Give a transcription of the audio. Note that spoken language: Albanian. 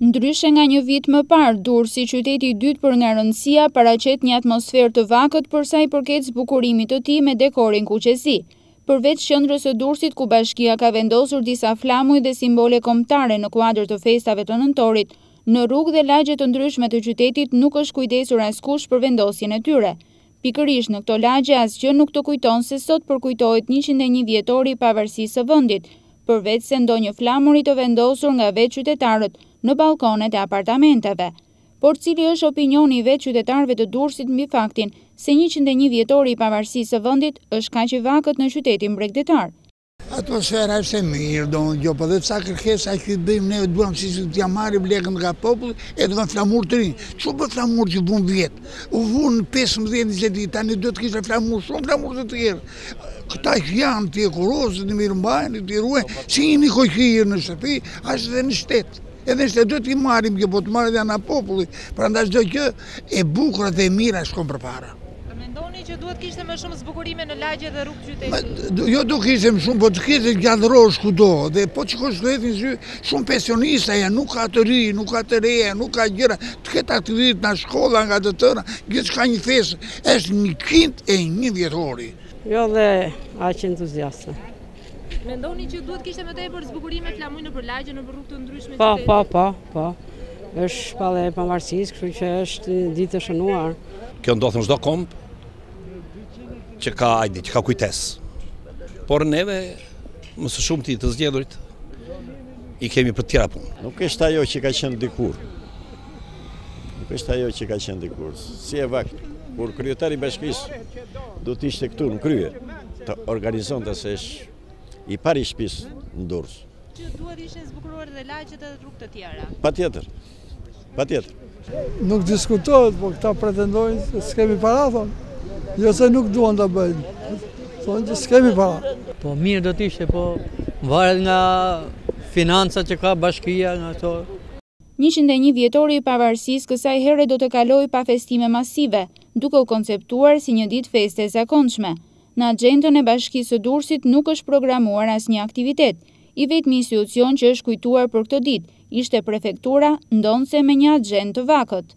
Ndryshe nga një vit më parë, Durrësi, qyteti i dytë për nga rëndësia, paraqet një atmosferë të vakët për sa i përket zbukurimit të tij me dekorin kuqezi. Përveç qendrës së Durrësit ku bashkia ka vendosur disa flamuj dhe simbole kombëtare në kuadër të festave të nëntorit, në rrugë dhe lagje të ndryshme të qytetit nuk është kujdesur askush për vendosjen e tyre. Pikërisht në këto lagje asgjë nuk të kujton se sot përkujtohet njëqind e një vjetori i pavarësisë së vendit, përveçse ndonjë flamuri të vendosur nga vetë qytetarët në ballkonet e apartamenteve. Por cili është opinioni i vetë qytetarëve të Durrësit mbi faktin se njëqind e një vjetori i pavarësisë së vendit është kaq i vakët në qytetin bregdetar? Atmosfera është e mirë, do në gjopë, dhe ca kërkesa që i bëjmë, ne duham si si t'ia marrim lekun nga populli, e duam flamuj të rinj. Gjithë ata flamuj që vunë vjet, u vunë 15-20 ditë, tani do të kishte flamuj, shumë flamuj të tjerë. Këta që janë t'i hekurosin, t'i mirëmbajnë, t'i ruajnë, si një nikoqir në shtëpi, ashtu dhe në shtet. Edhe në shtet do t'i marrim, kjo po të marrim dhe nga populli, prandaj çdo gjë e bukura dhe e mira shkon përpara. A mendoni që duhet kishte më shumë zbukurime në lagje dhe rrugë të qytetit? Jo duhet kishte më shumë, po të kishte gjallëri kudo, dhe po që kështë shtetin në zy, shumë pensionista janë, nuk ka të ri, nuk ka të reja, nuk ka gjëra, të ketë aktivitet nga shkolla, nga të tëra, gjithçka një festë, është njëqind e një vjetori. Jo dhe aq entuziaste. Mendoni që duhet kishte më tepër zbukurime flamuj nëpër lagje, nëpër rrugë të ndryshme po, qytete? Po, po, po, po. Është shpallje e pavarësisë, kështu që është ditë e shënuar. Kjo ndodh në çdo komb që ka ID, që ka kujtesë. Por neve më së shumti të zgjedhurit i kemi për tjera punë. Nuk është ajo që ka qenë dikur. Është ajo që ka qenë dikur. Si e vakët, kur kryetari i bashkisë do të ishte këtu në krye, të organizonte se është i pari i shtëpisë në Durrës. Që duhet ishin zbukuruar dhe lagjet edhe rrugë të tjera. Patjetër. Patjetër. Nuk diskutohet, po këta pretendojnë se s'kemi para thonë. Jo se nuk duan ta bëjnë. Thonë që s'kemi para. Po mirë do të ishte, po varet nga financat që ka bashkia, nga ato Njëqind e një vjetori i Pavarësisë kësaj here do të kalojë pa festime masive, duke u konceptuar si një ditë feste e zakonshme. Në axhendën e Bashkisë së Durrësit nuk është programuar asnjë aktivitet. I vetmi institucion që është kujtuar për këtë ditë, ishte prefektura, ndonëse me një axhendë të vakët.